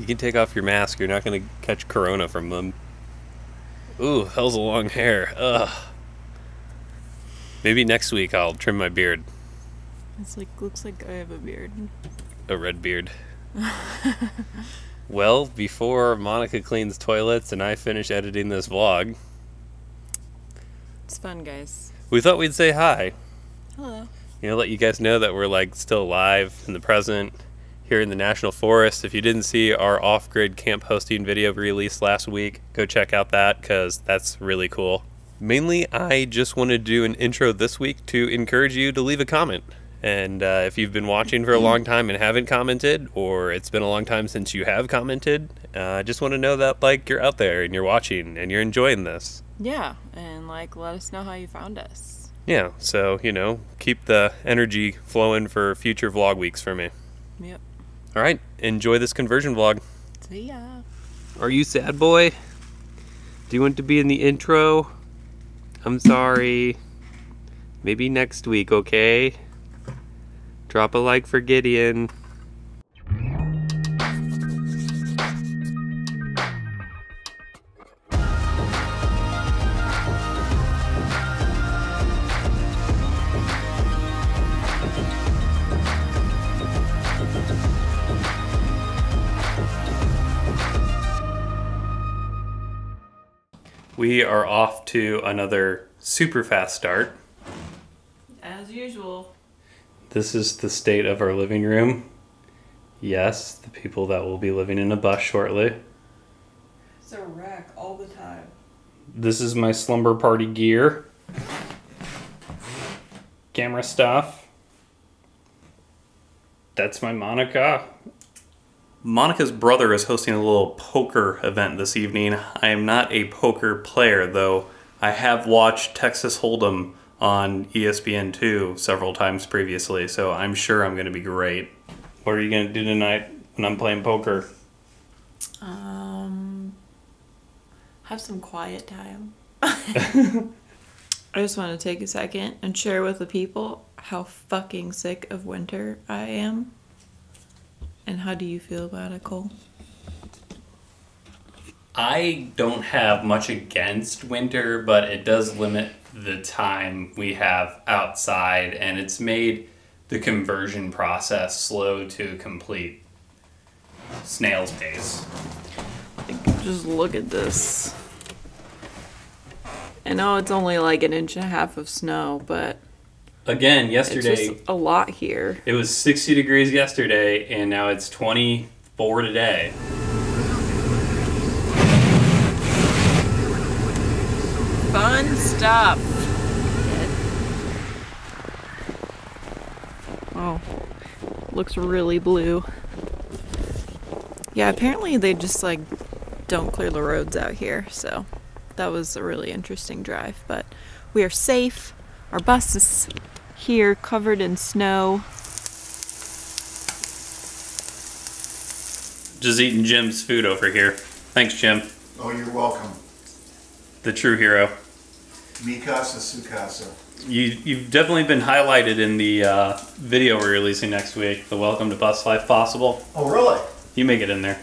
You can take off your mask. You're not going to catch corona from them. Ooh, hell's a long hair. Ugh. Maybe next week I'll trim my beard. It's like looks like I have a beard. A red beard. well, before Monica cleans toilets and I finish editing this vlog, It's fun, guys. we thought we'd say hi. Hello. You know, let you guys know that we're like still alive in the present here in the National Forest. If you didn't see our off grid camp hosting video released last week, go check out that because that's really cool. Mainly, I just wanted to do an intro this week to encourage you to leave a comment. And uh, if you've been watching for a long time and haven't commented, or it's been a long time since you have commented, uh, I just want to know that like you're out there and you're watching and you're enjoying this. Yeah, and like let us know how you found us. Yeah, so you know, keep the energy flowing for future vlog weeks for me. Yep. All right, enjoy this conversion vlog. See ya. Are you sad, boy? Do you want to be in the intro? I'm sorry. Maybe next week, okay? Drop a like for Gideon. We are off to another super fast start. As usual. This is the state of our living room. Yes, the people that will be living in a bus shortly. It's a wreck all the time. This is my slumber party gear. Camera stuff. That's my Monica. Monica's brother is hosting a little poker event this evening. I am not a poker player, though I have watched Texas Hold'em on E ESPN2 several times previously, so I'm sure I'm going to be great. What are you going to do tonight when I'm playing poker? Um have some quiet time. I just want to take a second and share with the people how fucking sick of winter I am. And how do you feel about it, Cole? I don't have much against winter, but it does limit the time we have outside, and it's made the conversion process slow to complete. Snail's pace. Just look at this. I know it's only like an inch and a half of snow, but Again, it's yesterday just a lot here. it was 60 degrees yesterday, and now it's 24 today. Fun stuff. Oh, looks really blue. Yeah, apparently they just like don't clear the roads out here, so that was a really interesting drive. But we are safe. Our bus is here covered in snow. Just eating Jim's food over here. Thanks, Jim. Oh, you're welcome. The true hero. Mikasa Sukasa. You, you've definitely been highlighted in the uh, video we're releasing next week, the Welcome to Bus Life Possible. Oh, really? You make it in there.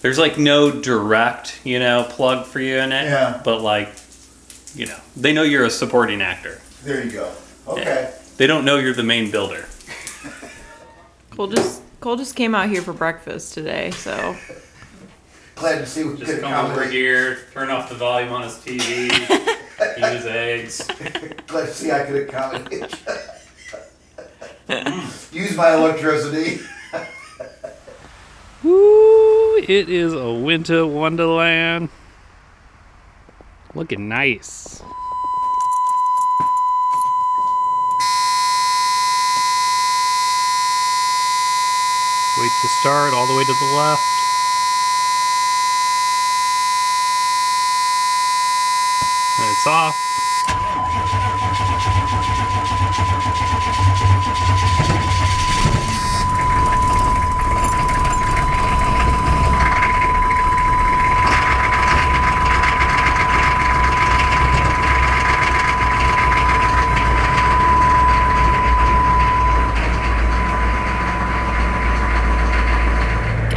There's like no direct, you know, plug for you in it. Yeah. But like, you know, they know you're a supporting actor. There you go. Okay. They don't know you're the main builder. Cole just Cole just came out here for breakfast today, so Glad to see we Just could come over accommodate. here, turn off the volume on his TV, eat his eggs. Glad to see I could accommodate. Use my electricity. Woo! It is a winter wonderland. Looking nice. To start all the way to the left. And it's off.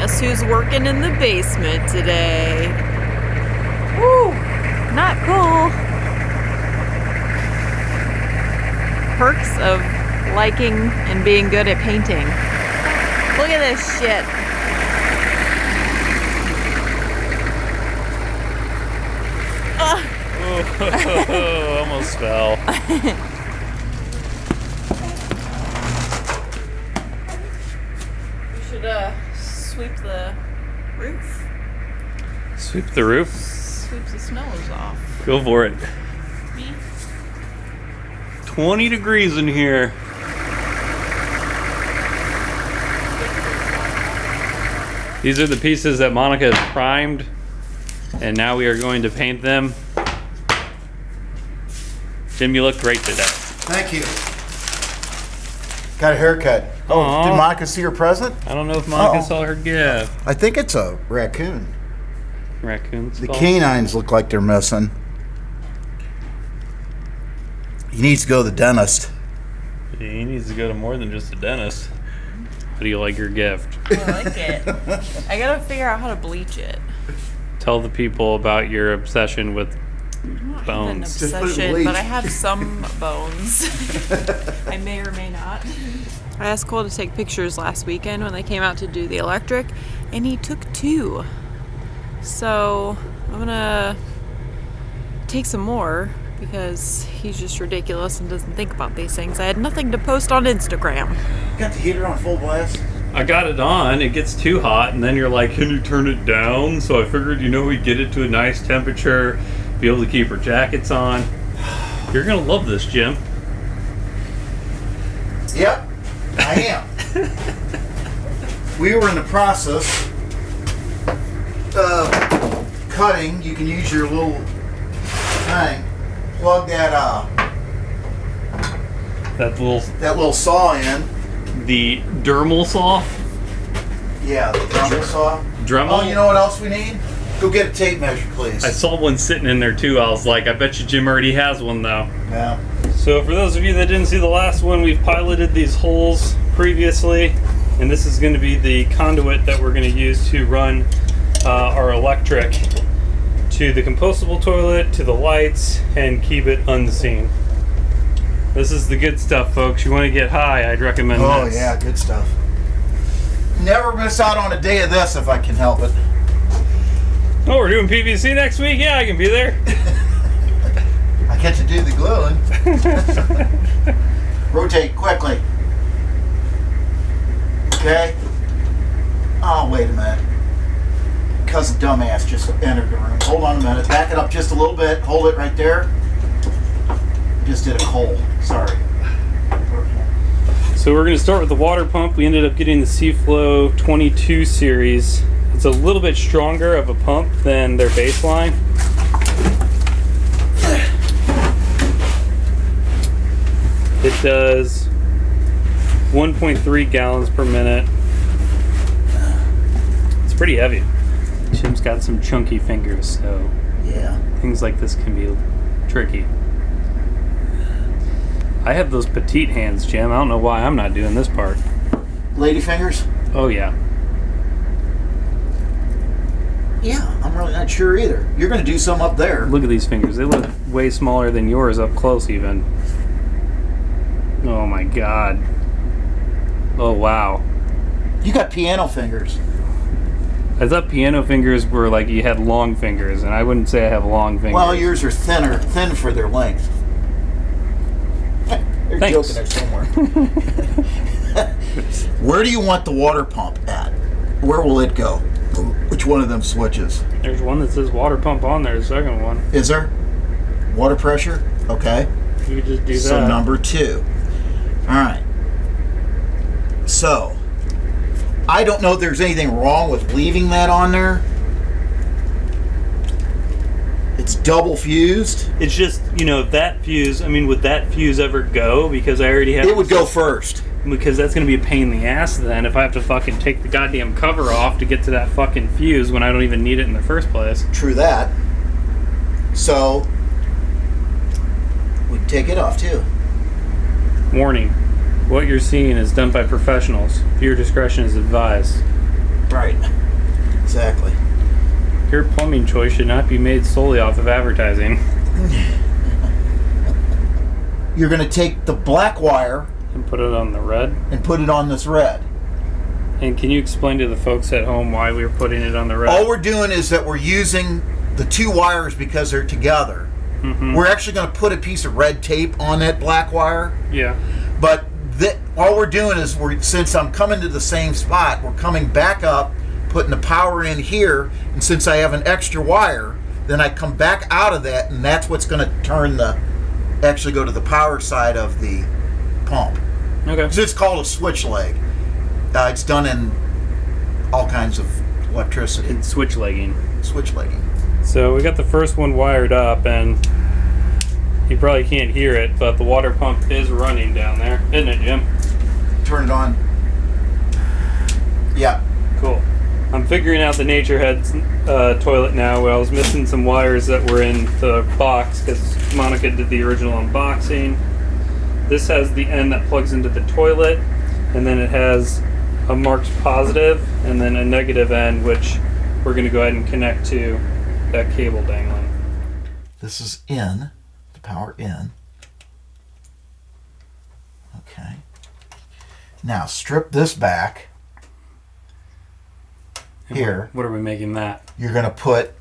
guess who's working in the basement today. Woo! Not cool. Perks of liking and being good at painting. Look at this shit. Oh, almost fell. We should uh sweep the roof. Sweep the roof. Sweep the snows off. Go for it. Me? 20 degrees in here. These are the pieces that Monica has primed, and now we are going to paint them. Jim, you look great today. Thank you. Got a haircut. Oh, Aw. did Monica see her present? I don't know if Monica Uh-oh. saw her gift. I think it's a raccoon. Raccoons. The canines look like they're missing. He needs to go to the dentist. He needs to go to more than just a dentist. How do you like your gift? I like it. I gotta figure out how to bleach it. Tell the people about your obsession with I have bones. Just put it in obsession, but I have some bones. I may or may not. I asked Cole to take pictures last weekend when they came out to do the electric, and he took two. So I'm gonna take some more because he's just ridiculous and doesn't think about these things. I had nothing to post on Instagram. Got the heater on full blast. I got it on. It gets too hot, and then you're like, "Can you turn it down?" So I figured, you know, we'd get it to a nice temperature, be able to keep our jackets on. You're gonna love this, Jim. Yep, I am. we were in the process of cutting. You can use your little thing. Plug that uh That little that little saw in. the dermal saw, Yeah, the Dremel saw. Dremel. Oh, you know what else we need? Go get a tape measure, please. I saw one sitting in there too. I was like, I bet you Jim already has one though. yeah. So for those of you that didn't see the last one, we've piloted these holes previously, and this is going to be the conduit that we're going to use to run uh, our electric to the compostable toilet, to the lights, and keep it unseen. This is the good stuff, folks. You want to get high, I'd recommend Oh this. yeah, good stuff. Never miss out on a day of this if I can help it. Oh, we're doing PVC next week? Yeah, I can be there. Get to do the gluing. Rotate quickly. Okay. Oh, wait a minute. Cousin dumbass just entered the room. Hold on a minute. Back it up just a little bit. Hold it right there. Just did a hole. Sorry. So we're going to start with the water pump. We ended up getting the Seaflo 22 series. It's a little bit stronger of a pump than their baseline. It does 1.3 gallons per minute. It's pretty heavy. Jim's got some chunky fingers, so Yeah. things like this can be tricky. I have those petite hands, Jim. I don't know why I'm not doing this part. Lady fingers? Oh yeah. Yeah, I'm really not sure either. You're going to do some up there. Look at these fingers. They look way smaller than yours up close even. Oh my god. Oh wow. You got piano fingers. I thought piano fingers were like you had long fingers, and I wouldn't say I have long fingers. Well, yours are thinner, thin for their length. They're Thanks. joking there somewhere. Where do you want the water pump at? Where will it go? Which one of them switches? There's one that says water pump on there, the second one. Is there? Water pressure? Okay. You just do So that. So number two. All right. So, I don't know if there's anything wrong with leaving that on there. It's double fused. It's just, you know, if that fuse, I mean, would that fuse ever go? Because I already have. It would go first. Because that's going to be a pain in the ass then if I have to fucking take the goddamn cover off to get to that fucking fuse when I don't even need it in the first place. True that. So, we take it off too. Warning what you're seeing is done by professionals. Viewer discretion is advised. Right. Exactly. Your plumbing choice should not be made solely off of advertising. You're going to take the black wire And put it on the red. and put it on this red. And can you explain to the folks at home why we're putting it on the red? All we're doing is that we're using the two wires because they're together. Mhm. We're actually going to put a piece of red tape on that black wire, Yeah. but that all we're doing is we're since I'm coming to the same spot, we're coming back up, putting the power in here, and since I have an extra wire, then I come back out of that, and that's what's going to turn the actually go to the power side of the pump. Okay. 'Cause it's called a switch leg. Uh, it's done in all kinds of electricity. It's switch legging. Switch legging. So we got the first one wired up, and you probably can't hear it, but the water pump is running down there, isn't it, Jim? Turn it on. Yeah. Cool. I'm figuring out the Nature Head uh, toilet now. I was missing some wires that were in the box because Monica did the original unboxing. This has the end that plugs into the toilet, and then it has a marked positive and then a negative end, which we're going to go ahead and connect to that cable dangling. This is in, the power in. Okay. Now strip this back. And Here. What are we making that? You're gonna put,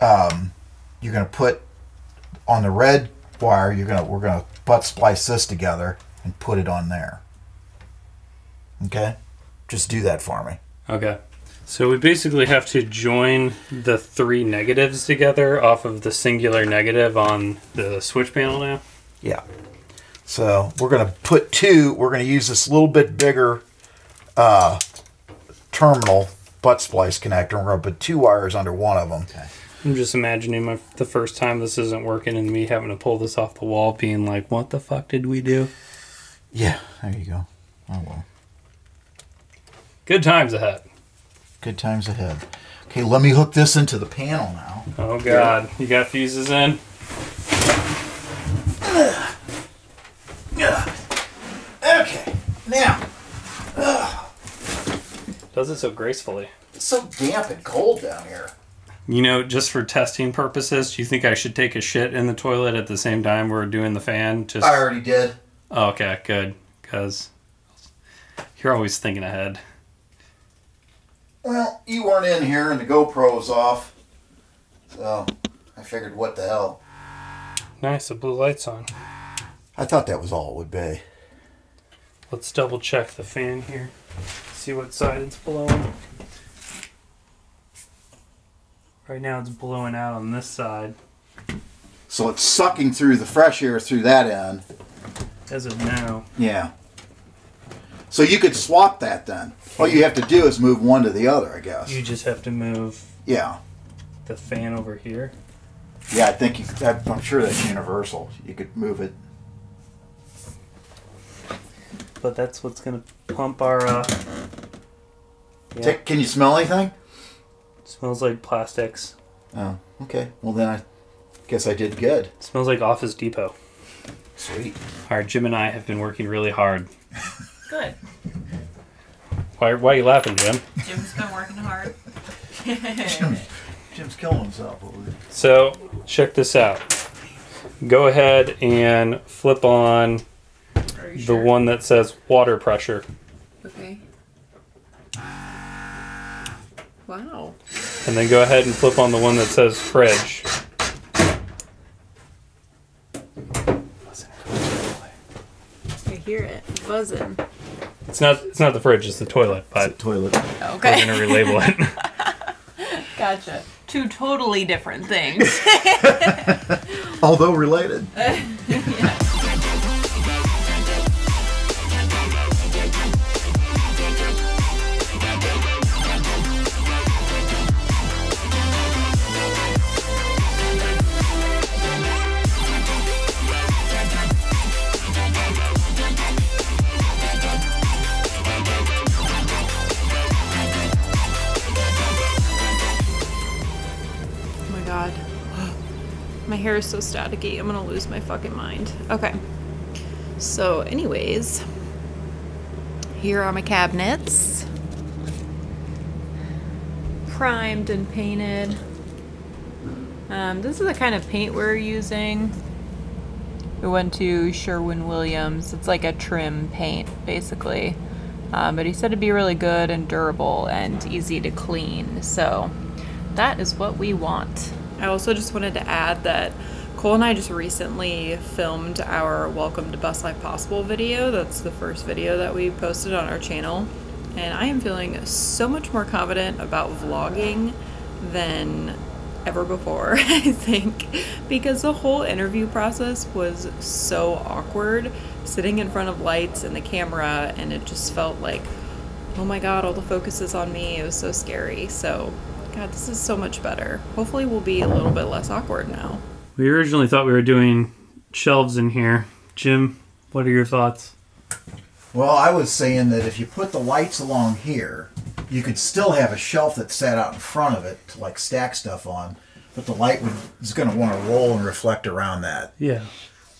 um, you're gonna put on the red wire. You're gonna we're gonna butt splice this together and put it on there. Okay. Just do that for me. Okay. So we basically have to join the three negatives together off of the singular negative on the switch panel now. Yeah. So we're going to put two. We're going to use this little bit bigger uh, terminal butt splice connector. We're going to put two wires under one of them. Okay. I'm just imagining my, the first time this isn't working and me having to pull this off the wall, being like, "What the fuck did we do?" Yeah. There you go. Oh well. Good times ahead. Good times ahead. Okay. Let me hook this into the panel now. Oh god, you got fuses in. Okay. Now Does it so gracefully. it's so damp and cold down here. You know, just for testing purposes, do you think I should take a shit in the toilet at the same time we're doing the fan? Just I already did. oh, okay, good, because you're always thinking ahead. Well, you weren't in here and the GoPro was off. So I figured, what the hell? Nice, the blue light's on. I thought that was all it would be. Let's double check the fan here. See what side it's blowing. Right now it's blowing out on this side. So it's sucking through the fresh air through that end. As of now. Yeah. So you could swap that then. All you have to do is move one to the other, I guess. You just have to move Yeah. the fan over here. Yeah, I think you, I'm sure that's universal. You could move it. But that's what's gonna pump our uh yeah. Take, can you smell anything? smells like plastics. Oh, okay. Well, then I guess I did good. smells like Office Depot. Sweet. Our Jim and I have been working really hard. Good. Why, why are you laughing, Jim? Jim's been working hard. Jim's killing himself over there. So, check this out. Go ahead and flip on Are the sure? one that says water pressure. Okay. Wow. And then go ahead and flip on the one that says fridge. I hear it buzzing. It's not it's not the fridge, it's the toilet, but Toilet. Okay. we're gonna relabel it. Gotcha. Two totally different things. Although related. Oh so staticky. I'm gonna lose my fucking mind. Okay. So, anyways, here are my cabinets. primed and painted. Um, this is the kind of paint we're using. We went to Sherwin Williams. It's like a trim paint, basically. Um, but he said it'd be really good and durable and easy to clean. So that is what we want. I also just wanted to add that Cole and I just recently filmed our Welcome to Bus Life Possible video. That's the first video that we posted on our channel. And I am feeling so much more confident about vlogging than ever before, I think, because the whole interview process was so awkward sitting in front of lights and the camera, and it just felt like, oh my god, all the focus is on me. It was so scary. So, God, this is so much better. Hopefully, we'll be a little bit less awkward now. We originally thought we were doing shelves in here. Jim, what are your thoughts? Well, I was saying that if you put the lights along here, you could still have a shelf that sat out in front of it to like stack stuff on, but the light would, is going to want to roll and reflect around that Yeah.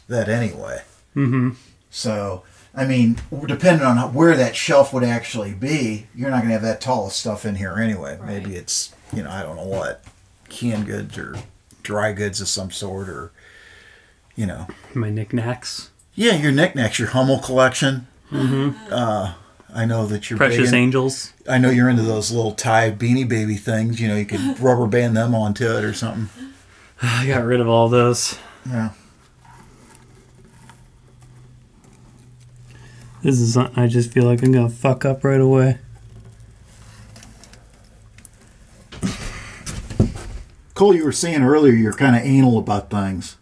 that anyway. Mm-hmm. So, I mean, depending on where that shelf would actually be, you're not going to have that tall of stuff in here anyway. Maybe it's, you know, I don't know what, canned goods or dry goods of some sort, or, you know, My knickknacks. yeah, your knickknacks, your Hummel collection. Mm-hmm. Uh, I know that you're Precious big in- Angels. I know you're into those little Ty beanie baby things. You know, you could rubber band them onto it or something. I got rid of all those. Yeah. This is something I just feel like I'm gonna fuck up right away. Cole, you were saying earlier you're kind of anal about things.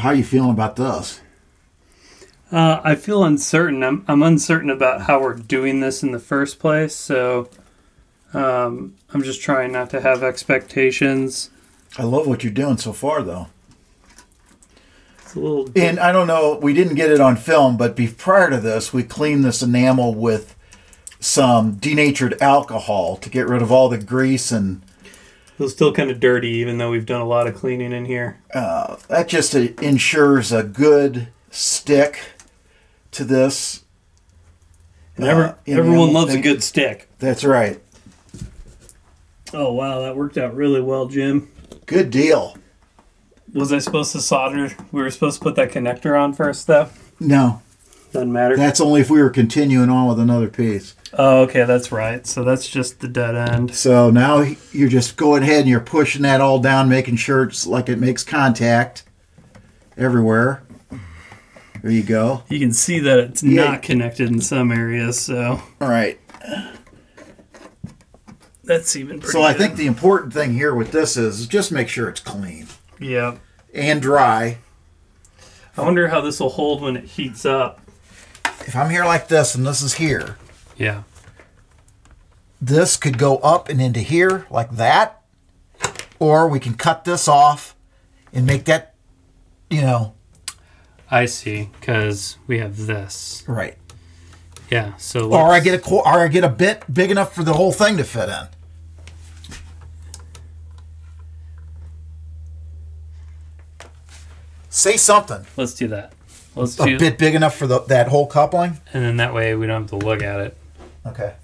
How are you feeling about this? Uh, I feel uncertain. I'm, I'm uncertain about how we're doing this in the first place, so um, I'm just trying not to have expectations. I love what you're doing so far, though. It's a little. And I don't know, we didn't get it on film, but be, prior to this, we cleaned this enamel with some denatured alcohol to get rid of all the grease and feels still kind of dirty, even though we've done a lot of cleaning in here. uh, that just uh, ensures a good stick to this. And every, Uh, everyone enamel loves a good stick. That's right. Oh wow, that worked out really well, Jim. Good deal. Was I supposed to solder? We were supposed to put that connector on first, though. No, Doesn't matter. that's only if we were continuing on with another piece. oh, okay, that's right. So that's just the dead end. So now you're just going ahead and you're pushing that all down, making sure it's like it makes contact everywhere. There you go. You can see that it's Yeah. not connected in some areas, so All right. that's even pretty. So I good. think the important thing here with this is just make sure it's clean yeah. and dry. I wonder how this will hold when it heats up. If I'm here like this and this is here, Yeah. this could go up and into here like that, or we can cut this off and make that, you know, I see, because we have this. right. Yeah. So. Or I get a co- or I get a bit big enough for the whole thing to fit in. Say something. Let's do that. Let's do A do, bit big enough for the, that whole coupling. and then that way we don't have to look at it. Okay.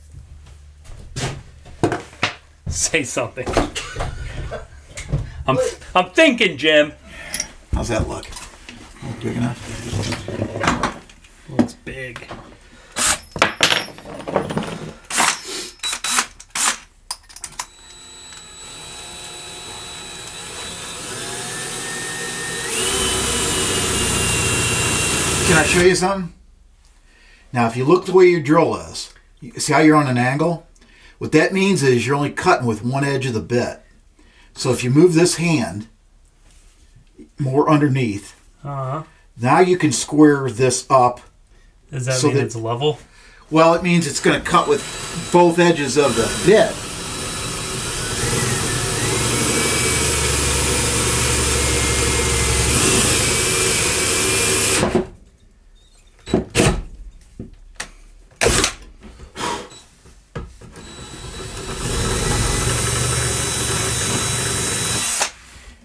Say something. I'm I'm thinking, Jim. How's that look? Big enough. Well, it's big. Can I show you something? Now, if you look the way your drill is, you see how you're on an angle? What that means is you're only cutting with one edge of the bit. So if you move this hand more underneath, Uh huh. now you can square this up. Does that So mean that- it's level? Well, it means it's going to cut with both edges of the bit.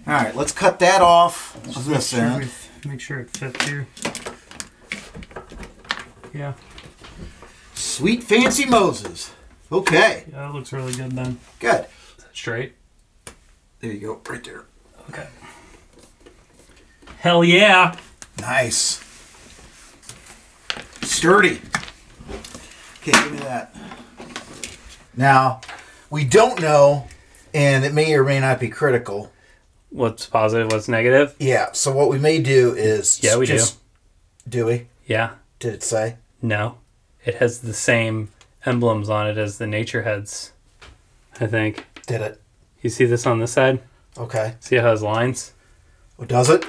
All right, let's cut that off of this Make sure, end. we- make sure it fits here. Yeah. Sweet fancy Moses. Okay, Yeah, that looks really good then. good. Straight. There you go, right there. Okay. Hell yeah. Nice. Sturdy. Okay, give me that. Now, we don't know, and it may or may not be critical. What's positive? What's negative? Yeah, so what we may do is Yeah, we just, do. Do we? Yeah. Did it say? No. It has the same emblems on it as the nature heads. I think. Did it? You see this on this side? Okay. See how it has lines? Well, does it?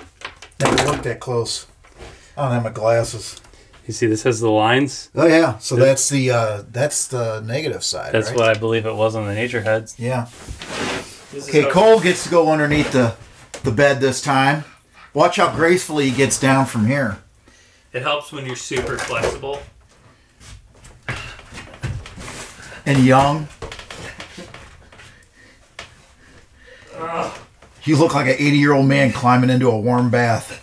Never looked that close. I don't have my glasses. You see this has the lines? Oh yeah, so that's the uh, that's the negative side. That's right? what I believe it was on the nature heads. Yeah. Okay, Cole gets to go underneath the the bed this time. Watch how gracefully he gets down from here. It helps when you're super flexible. And young. You look like an 80 year old man climbing into a warm bath.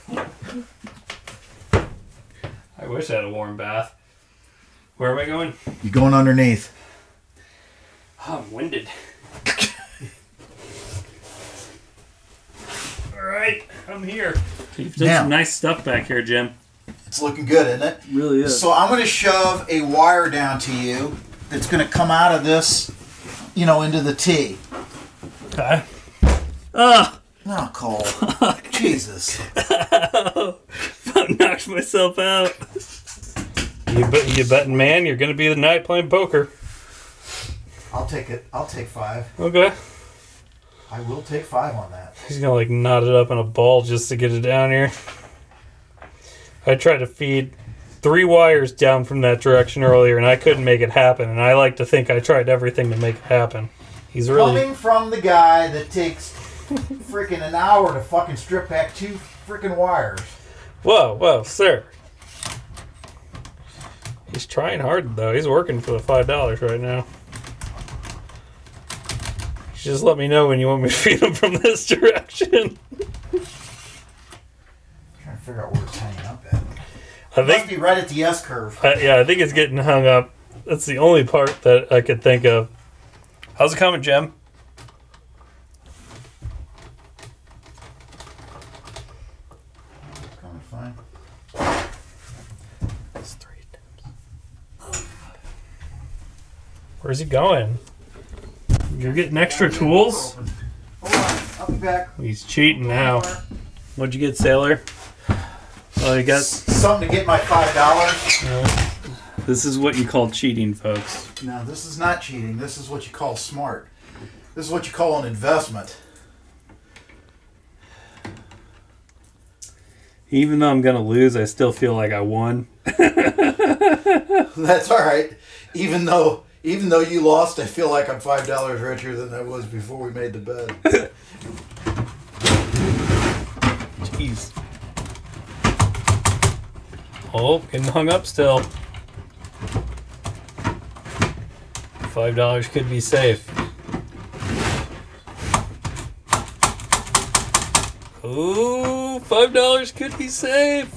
I wish I had a warm bath. Where am I going? You're going underneath. Oh, I'm winded. right, I'm here. You've done Now- some nice stuff back here, Jim. It's looking good, isn't it? Really is. So I'm going to shove a wire down to you that's going to come out of this, you know, into the T. Okay. Ugh! Oh, Cole. Jesus. knocked myself out. You, bet, you betting man, you're gonna be the night playing poker. I'll take it. I'll take five. Okay. I will take five on that. He's gonna like knot it up in a ball just to get it down here. I tried to feed three wires down from that direction earlier, and I couldn't make it happen. And I like to think I tried everything to make it happen. He's really Coming from the guy that takes freaking an hour to fucking strip back two freaking wires. whoa, whoa, sir. He's trying hard though. He's working for the five dollars right now. Just let me know when you want me to feed him from this direction. trying to figure out where it's hanging up at. I Must think be right at the S curve. Uh, yeah, I think it's getting hung up. That's the only part that I could think of. How's it coming, Jim? Coming fine. Where's he going? You're getting extra tools? I'll be back. He's cheating now. What'd you get, Sailor? Oh, you got. Something to get my five dollars. This is what you call cheating, folks. No, this is not cheating. This is what you call smart. This is what you call an investment. Even though I'm gonna lose, I still feel like I won. That's all right. Even though even though you lost, I feel like I'm five dollars richer than I was before we made the bet. Jeez. Oh, getting hung up still. Five dollars could be safe. Ooh, five dollars could be safe.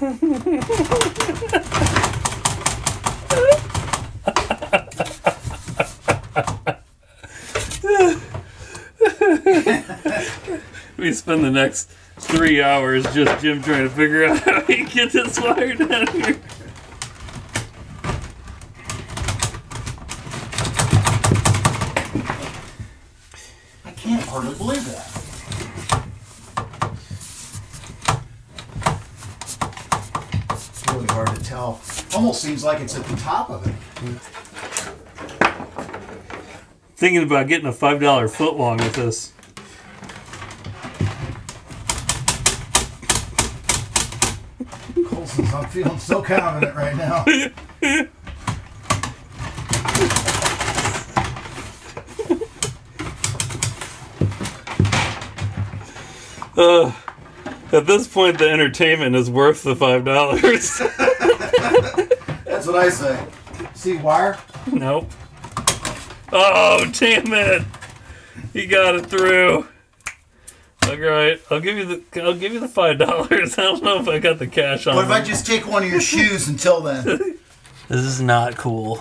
we spend the next three hours just Jim trying to figure out how he can get this wire down here. I can't hardly believe that. It's really hard to tell. Almost seems like it's at the top of it. Thinking about getting a five dollar foot long with this. Colson's, I'm confident right now. Uh, at this point, the entertainment is worth the five dollars. That's what I say. See wire? nope. Oh damn it! He got it through. All right, I'll give you the I'll give you the five dollars. I don't know if I got the cash on. What if I just take one of your shoes until then? This is not cool.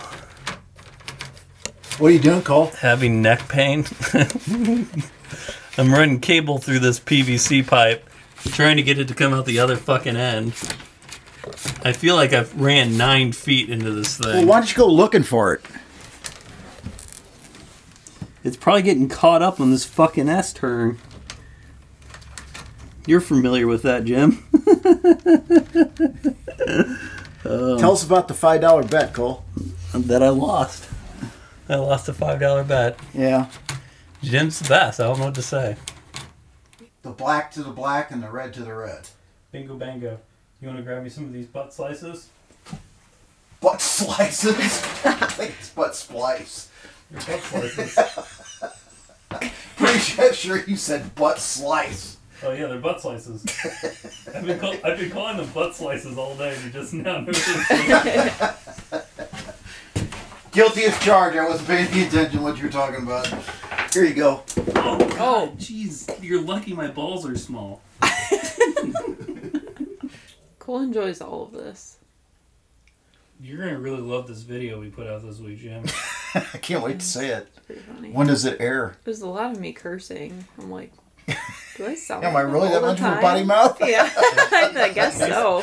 What are you doing, Cole? Having neck pain. I'm running cable through this PVC pipe, trying to get it to come out the other fucking end. I feel like I've ran nine feet into this Well, thing. why don't you go looking for it? It's probably getting caught up on this fucking S turn. You're familiar with that, Jim. Tell us about the five dollar bet, Cole. that I lost. I lost a five dollar bet. Yeah. Jim's the best. I don't know what to say. The black to the black and the red to the red. Bingo bango. You want to grab me some of these butt slices? Butt slices. I think it's butt splice. Butt slices. Pretty sure- sure you said butt slice. Oh yeah, they're butt slices. I've been, call- I've been calling them butt slices all day. and You just now noticed. Guilty as charged. I wasn't paying any attention to what you were talking about. Here you go. oh god, oh. jeez. You're lucky my balls are small. Cole enjoys all of this. You're gonna really love this video we put out this week, Jim. I can't wait to see it. Pretty funny. When does it air? There's a lot of me cursing. I'm like, do I sound Am I really that much of a time? potty mouth? Yeah, I guess so.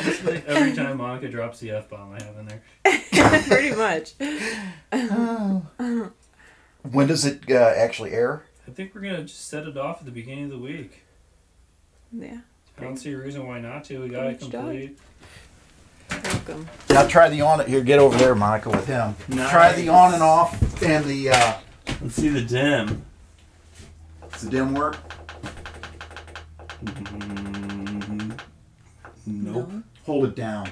Every time Monica drops the f bomb, I have in there. Pretty much. When does it uh, actually air? I think we're gonna just set it off at the beginning of the week. Yeah. I don't see a reason why not to. We got it Good job. complete. Welcome. Now try the on. it Here, get over there, Monica, with him. Try the on and off and the uh, Let's see the dim. does the dim work. Mm, nope. Hold it down.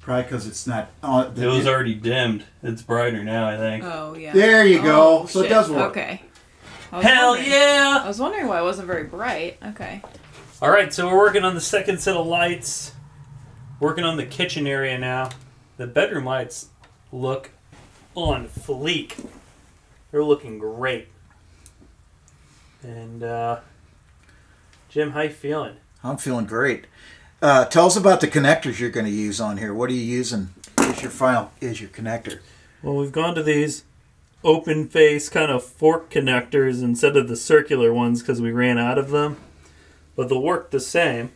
Probably because it's not. Uh, It was already dimmed. It's brighter now, I think. Oh yeah. There you go. Oh, So it does work. Okay. I was Hell wondering- yeah! I was wondering why it wasn't very bright. Okay. All right, so we're working on the second set of lights. Working on the kitchen area now. The bedroom lights look on fleek. They're looking great. And uh, Jim, how you feeling? I'm feeling great. Uh, tell us about the connectors you're going to use on here. What are you using? Is your final? Is your connector? Well, we've gone to these open face kind of fork connectors instead of the circular ones because we ran out of them. But they'll work the same.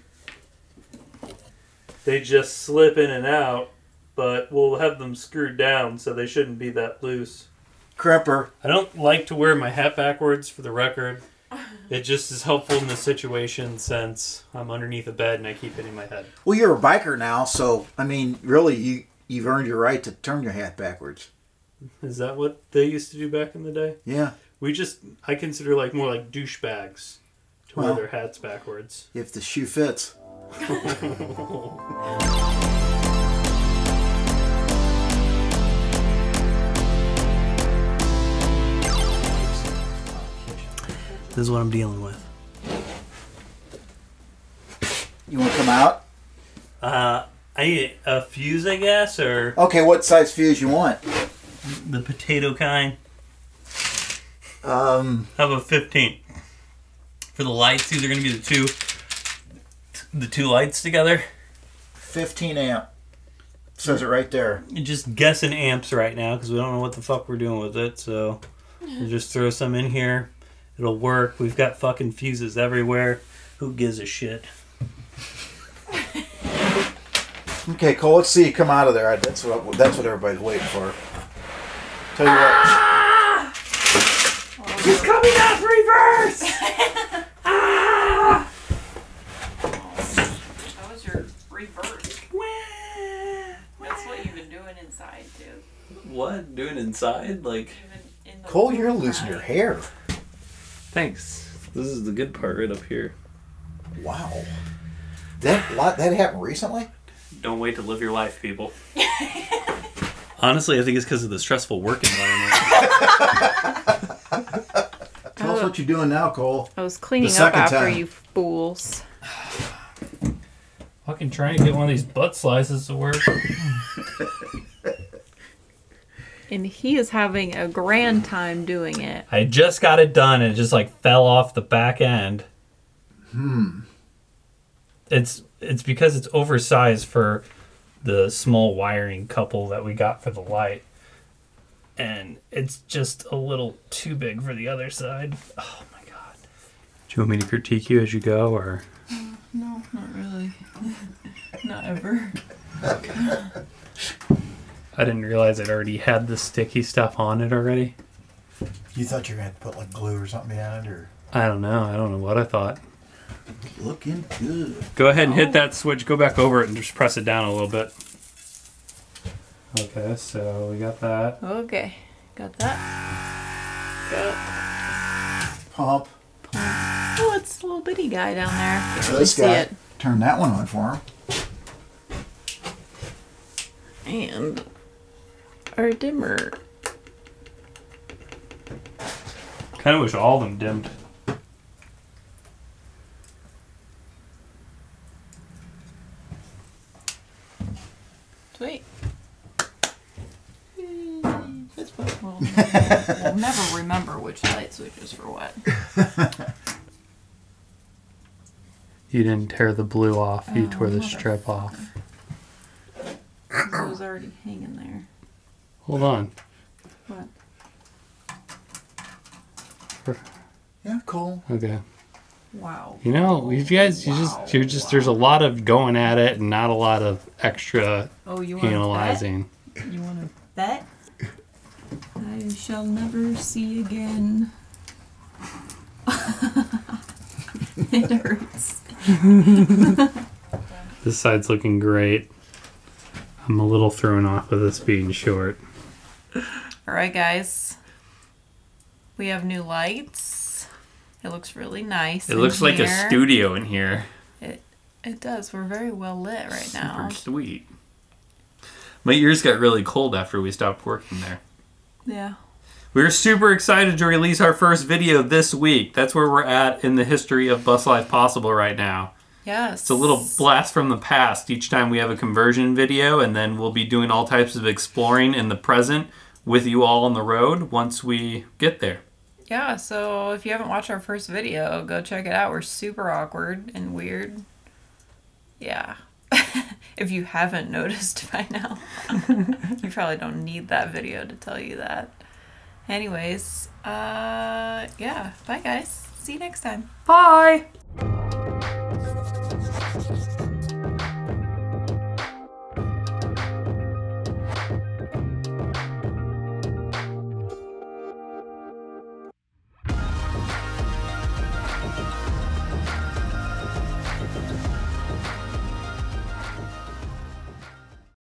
They just slip in and out, but we'll have them screwed down so they shouldn't be that loose. Crepper. I don't like to wear my hat backwards for the record. It just is helpful in this situation since I'm underneath a bed and I keep hitting my head. Well, you're a biker now, so I mean, really, you you've earned your right to turn your hat backwards. Is that what they used to do back in the day? Yeah, We just, I consider like more like douchebags to Well. wear their hats backwards. if the shoe fits. This is what I'm dealing with. You want to come out? Uh, I need a fuse, I guess, or Okay, what size fuse you want? the potato kind. Um, How about 15? For the lights, these are going to be the two, the two lights together. 15 amp. Says it right there. You're just guessing amps right now because we don't know what the fuck we're doing with it. So we'll just throw some in here. It'll work. We've got fucking fuses everywhere. Who gives a shit? Okay, Cole. Let's see you come out of there. That's what that's what everybody's waiting for. Tell you what. He's coming out reverse! ah! That was your reverse. That's what you've been doing inside too. what? Doing inside? Like. Even in Cole, you're losing your hair. Thanks. This is the good part right up here. Wow. That lot that happened recently. Don't wait to live your life, people. Honestly, I think it's because of the stressful work environment. Tell us what you're doing now, Cole. I was cleaning The up second after time. you fools. Fucking trying to get one of these butt slices to work. And he is having a grand time doing it. I just got it done and it just like fell off the back end. Hmm. It's it's because it's oversized for the small wiring couple that we got for the light. and it's just a little too big for the other side. Oh my god. Do you want me to critique you as you go, or No, not really. not ever. I didn't realize it already had the sticky stuff on it already. You thought you were going to have to put like glue or something behind it, or I don't know. I don't know what I thought. looking good. Go ahead and hit that switch. Go back over it and just press it down a little bit. Okay, so we got that. Okay, got that. Got. Pump. Oh, it's a little bitty guy down there. Can't really see it. Turn that one on for him. And our dimmer. Kind of wish all of them dimmed. Sweet. This one will we'll never remember which light switches for what. You didn't tear the blue off. You Oh, tore the strip off. It was already hanging there. Hold on. What? Yeah, cool. Okay. Wow. You know, you guys, you just, you're just, there's a lot of going at it and not a lot of extra Oh, you want analyzing. to bet? You want to bet? I shall never see again. it hurts. This side's looking great. I'm a little thrown off with this being short. All right, guys. We have new lights. It looks really nice. It looks like a studio in here. It it does. We're very well lit right now. Super sweet. My ears got really cold after we stopped working there. Yeah. We're super excited to release our first video this week. That's where we're at in the history of Bus Life Possible right now. Yes. It's a little blast from the past each time we have a conversion video, and then we'll be doing all types of exploring in the present with you all on the road once we get there. Yeah, so if you haven't watched our first video, go check it out. We're super awkward and weird. Yeah. if you haven't noticed by now, you probably don't need that video to tell you that. Anyways, uh, yeah. Bye, guys. See you next time. Bye!